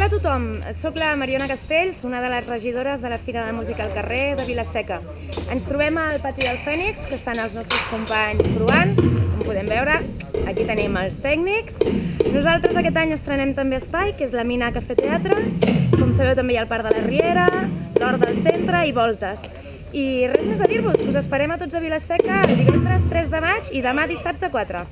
Hola a tothom, sóc la Mariona Castells, una de les regidores de la Fira de Música al Carrer de Vilaseca. Ens trobem al pati del Fènix, que estan els nostres companys provant, com podem veure, aquí tenim els tècnics. Nosaltres aquest any estrenem també Espai, que és la mina Cafè Teatre. Com sabeu també hi ha el Parc de la Riera, l'Hort del Centre i Voltes. I res més a dir-vos, us esperem a tots a Vilaseca el divendres 3 de maig i demà dissabte 4.